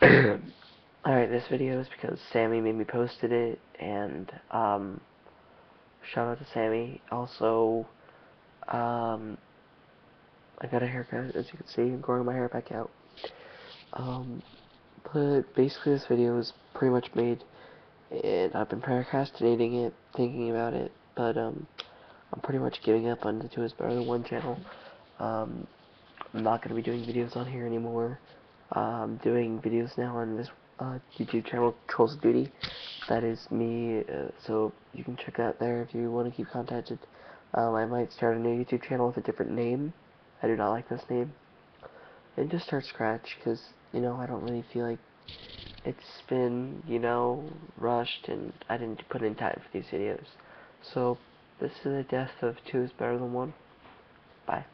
Alright, this video is because Sammy made me posted it, and, um, shout out to Sammy. Also, um, I got a haircut, as you can see, I'm growing my hair back out. Um, but basically this video is pretty much made, and I've been procrastinating it, thinking about it, but, um, I'm pretty much giving up on the Two is Better Than One channel. Um, I'm not going to be doing videos on here anymore. I'm doing videos now on this uh, YouTube channel, Trolls of Duty. That is me, uh, so you can check that there if you want to keep contacted. Um, I might start a new YouTube channel with a different name. I do not like this name. And just start scratch, because, you know, I don't really feel like it's been, you know, rushed, and I didn't put in time for these videos. So, this is the death of two is better than one. Bye.